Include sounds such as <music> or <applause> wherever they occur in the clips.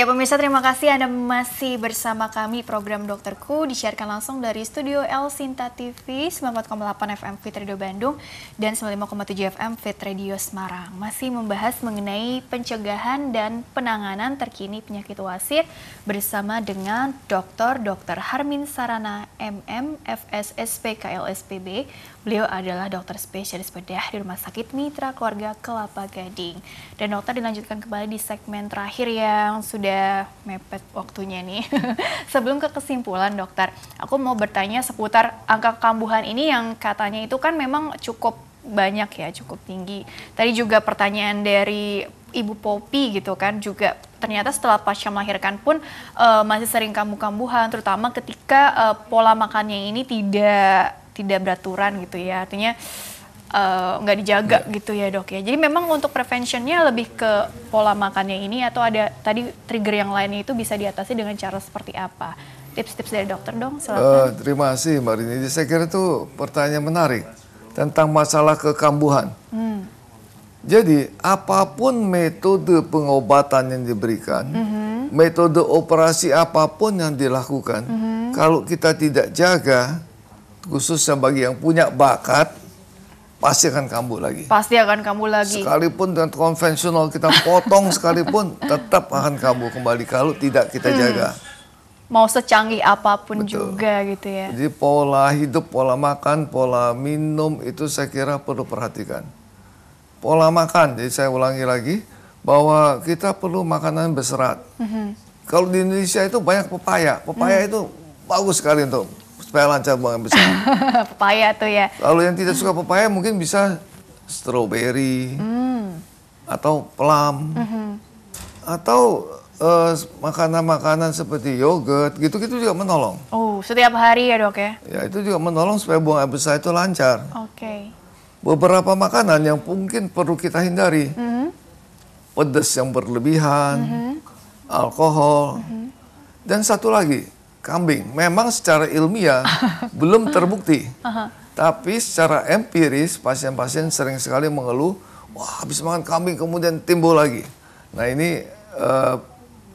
Ya pemirsa terima kasih Anda masih bersama kami program Dokterku disiarkan langsung dari studio El Sinta TV 94,8 FM Fit Radio Bandung dan 95,7 FM Fit Radio Semarang. Masih membahas mengenai pencegahan dan penanganan terkini penyakit wasir bersama dengan Dr. Dr. Harmin Sarana MM FSSP KLSPB. Beliau adalah dokter spesialis bedah di Rumah Sakit Mitra Keluarga Kelapa Gading. Dan dokter dilanjutkan kembali di segmen terakhir yang sudah mepet waktunya nih. <laughs> Sebelum ke kesimpulan dokter, aku mau bertanya seputar angka kambuhan ini yang katanya itu kan memang cukup banyak ya, cukup tinggi. Tadi juga pertanyaan dari Ibu Popi gitu kan juga ternyata setelah pasca melahirkan pun uh, masih sering kambuh-kambuhan terutama ketika uh, pola makannya ini tidak tidak beraturan gitu ya artinya nggak uh, dijaga yeah. gitu ya dok ya jadi memang untuk preventionnya lebih ke pola makannya ini atau ada tadi trigger yang lainnya itu bisa diatasi dengan cara seperti apa tips-tips dari dokter dong Uh, terima kasih mbak Rini saya kira itu pertanyaan menarik tentang masalah kekambuhan hmm. jadi apa pun metode pengobatan yang diberikan mm -hmm. metode operasi apa pun yang dilakukan mm -hmm. kalau kita tidak jaga khususnya bagi yang punya bakat pasti akan kambuh lagi. Pasti akan kambuh lagi. Sekalipun dengan konvensional kita potong <laughs> sekalipun tetap akan kambuh kembali kalau tidak kita hmm. jaga. Mau secanggih apa pun Betul. juga gitu ya. Jadi pola hidup, pola makan, pola minum itu saya kira perlu perhatikan. Pola makan, jadi saya ulangi lagi bahwa kita perlu makanan berserat. -hmm. Kalau di Indonesia itu banyak pepaya, pepaya mm. itu bagus sekali untuk supaya lancar buang besar. <laughs> pepaya tuh ya. Lalu yang tidak suka pepaya mungkin bisa strawberry mm. atau plum mm -hmm. atau uh, makanan-makanan seperti yogurt gitu-gitu juga menolong. Oh, setiap hari ya dok ya? Ya itu juga menolong supaya buang air besar itu lancar. Oke. Okay. Beberapa makanan yang mungkin perlu kita hindari, mm -hmm. pedas yang berlebihan, mm -hmm. alkohol, mm -hmm. dan satu lagi kambing. Memang secara ilmiah <laughs> belum terbukti. Tapi secara empiris pasien-pasien sering sekali mengeluh, wah habis makan kambing kemudian timbul lagi. Nah ini uh,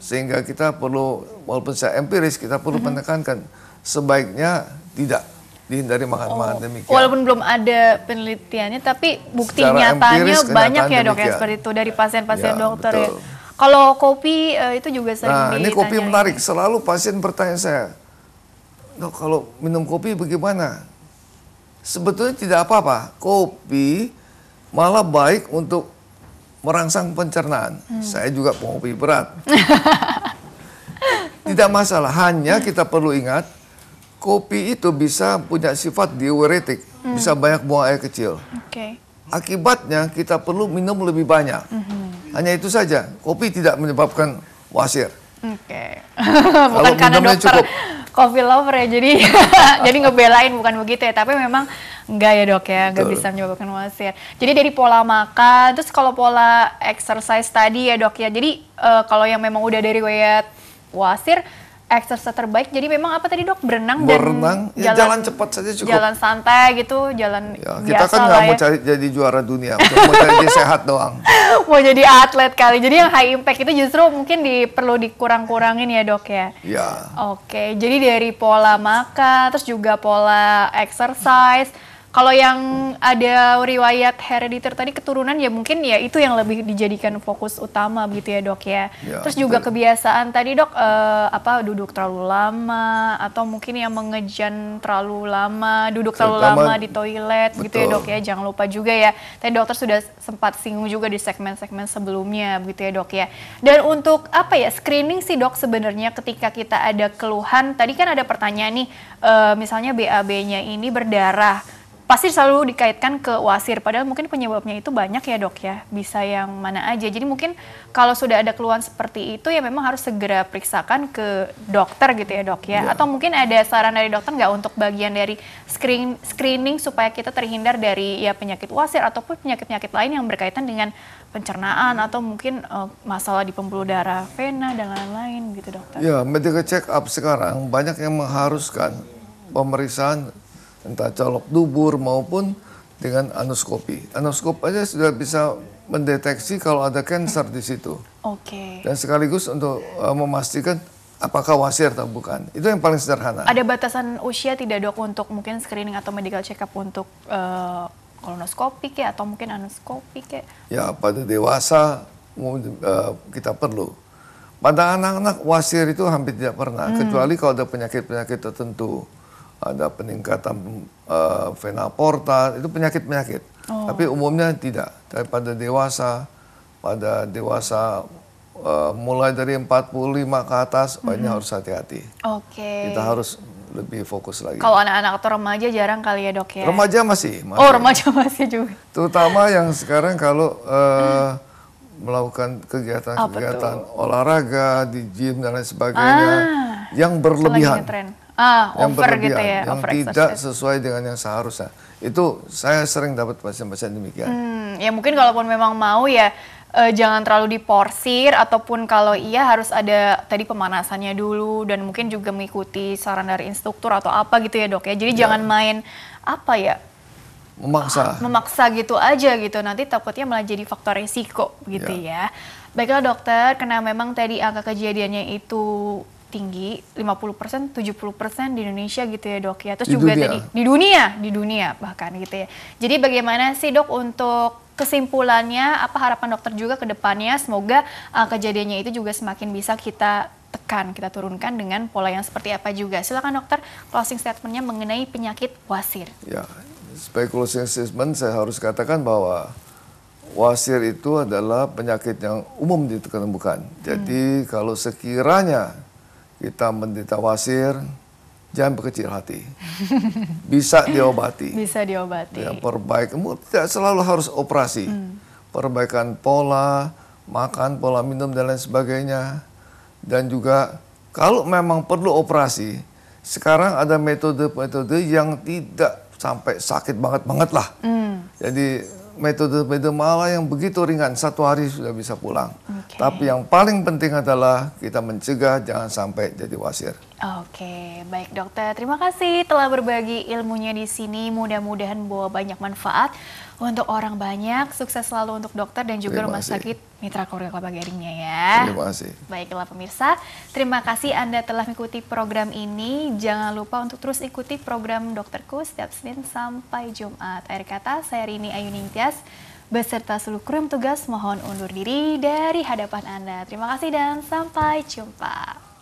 sehingga kita perlu walaupun secara empiris kita perlu uh-huh. menekankan sebaiknya tidak dihindari makan-makan oh, demikian. Walaupun belum ada penelitiannya, tapi bukti secara nyatanya banyak ya dok ya seperti itu dari pasien-pasien ya, dokter ya. betul. ya. Kalau kopi uh, itu juga sering Nah, ini kopi menarik. Selalu pasien bertanya saya, dok kalau minum kopi bagaimana? Sebetulnya tidak apa-apa. Kopi malah baik untuk merangsang pencernaan. Hmm. Saya juga pengopi berat. <laughs> tidak masalah. Hanya kita perlu ingat, kopi itu bisa punya sifat diuretik. Hmm. Bisa banyak buang air kecil. Okay. Akibatnya kita perlu minum lebih banyak. Hmm hanya itu saja. Kopi tidak menyebabkan wasir. Oke. Okay. <laughs> bukan karena dokter cukup. coffee lover ya. Jadi <laughs> jadi ngebelain bukan begitu ya. Tapi memang enggak ya dok ya, enggak bisa menyebabkan wasir. Jadi dari pola makan, terus kalau pola exercise tadi ya dok ya. Jadi uh, kalau yang memang udah dari riwayat wasir, exercise terbaik. Jadi memang apa tadi dok berenang, berenang dan ya jalan, jalan cepat saja cukup. Jalan santai gitu, jalan ya, Kita kan nggak ya. mau cari jadi juara dunia, mau cari sehat doang. <laughs> mau jadi atlet kali. Jadi yang high impact itu justru mungkin di, perlu dikurang-kurangin ya dok ya. Ya. Oke, jadi dari pola makan, terus juga pola exercise kalau yang ada riwayat herediter tadi keturunan ya mungkin ya itu yang lebih dijadikan fokus utama begitu ya dok ya. ya Terus juga betul. kebiasaan tadi dok uh, apa duduk terlalu lama atau mungkin yang mengejan terlalu lama, duduk terlalu Terutama, lama di toilet betul. gitu ya dok ya. Jangan lupa juga ya. Tadi dokter sudah sempat singgung juga di segmen-segmen sebelumnya begitu ya dok ya. Dan untuk apa ya screening sih dok sebenarnya ketika kita ada keluhan tadi kan ada pertanyaan nih uh, misalnya BAB-nya ini berdarah pasti selalu dikaitkan ke wasir. Padahal mungkin penyebabnya itu banyak ya dok ya. Bisa yang mana aja. Jadi mungkin kalau sudah ada keluhan seperti itu ya memang harus segera periksakan ke dokter gitu ya dok ya, ya. atau mungkin ada saran dari dokter nggak untuk bagian dari screen, screening supaya kita terhindar dari ya penyakit wasir ataupun penyakit-penyakit lain yang berkaitan dengan pencernaan atau mungkin uh, masalah di pembuluh darah vena dan lain-lain gitu dokter? Ya medical check up sekarang banyak yang mengharuskan pemeriksaan entah colok dubur maupun dengan anoskopi. Anoskop aja sudah bisa mendeteksi kalau ada kanker di situ. Oke. Dan sekaligus untuk uh, memastikan apakah wasir atau bukan. Itu yang paling sederhana. Ada batasan usia tidak dok untuk mungkin screening atau medical check up untuk uh, kolonoskopi ke atau mungkin anoskopi ke? Ya pada dewasa uh, kita perlu. Pada anak-anak wasir itu hampir tidak pernah, hmm. kecuali kalau ada penyakit-penyakit tertentu, ada peningkatan uh, vena porta, itu penyakit-penyakit. Oh. Tapi umumnya tidak. Tapi pada dewasa, pada dewasa uh, mulai dari 45 ke atas, -hmm. oh ini harus hati-hati. Oke. Okay. Kita harus lebih fokus lagi. Kalau anak-anak atau remaja jarang kali ya dok ya? Remaja masih. masih. Oh remaja masih juga. Terutama yang sekarang kalau uh, melakukan kegiatan-kegiatan olahraga di gym dan lain sebagainya ah, yang berlebihan. Ah, yang over gitu berlebihan, gitu ya, yang over tidak sesuai dengan yang seharusnya. Itu saya sering dapat pasien-pasien demikian. Hmm, ya mungkin kalaupun memang mau ya uh, jangan terlalu diporsir ataupun kalau iya harus ada tadi pemanasannya dulu dan mungkin juga mengikuti saran dari instruktur atau apa gitu ya dok ya. Jadi ya. jangan main apa ya memaksa memaksa gitu aja gitu nanti takutnya malah jadi faktor resiko gitu ya. ya. Baiklah dokter, karena memang tadi angka kejadiannya itu tinggi 50% 70% di Indonesia gitu ya dok ya terus di juga dunia. tadi di dunia di dunia bahkan gitu ya jadi bagaimana sih dok untuk kesimpulannya apa harapan dokter juga ke depannya semoga uh, kejadiannya itu juga semakin bisa kita tekan kita turunkan dengan pola yang seperti apa juga silakan dokter closing statementnya mengenai penyakit wasir ya spekulasi assessment saya harus katakan bahwa wasir itu adalah penyakit yang umum ditemukan. Jadi hmm. kalau sekiranya kita menderita wasir, jangan berkecil hati. <laughs> Bisa diobati. Bisa diobati. Ya, perbaik, tidak selalu harus operasi. Hmm. Perbaikan pola, makan, pola minum dan lain sebagainya. Dan juga kalau memang perlu operasi, sekarang ada metode-metode yang tidak sampai sakit banget banget lah. Mm. Jadi metode-metode malah yang begitu ringan satu hari sudah bisa pulang. Okay. Tapi yang paling penting adalah kita mencegah jangan sampai jadi wasir. Oke, baik dokter. Terima kasih telah berbagi ilmunya di sini. Mudah-mudahan bawa banyak manfaat untuk orang banyak. Sukses selalu untuk dokter dan juga rumah sakit Mitra Keluarga Kelapa Gadingnya ya. Terima kasih. Baiklah pemirsa, terima kasih Anda telah mengikuti program ini. Jangan lupa untuk terus ikuti program Dokterku setiap Senin sampai Jumat. Akhir kata, saya Rini Ayu Ningtyas beserta seluruh kru tugas mohon undur diri dari hadapan Anda. Terima kasih dan sampai jumpa.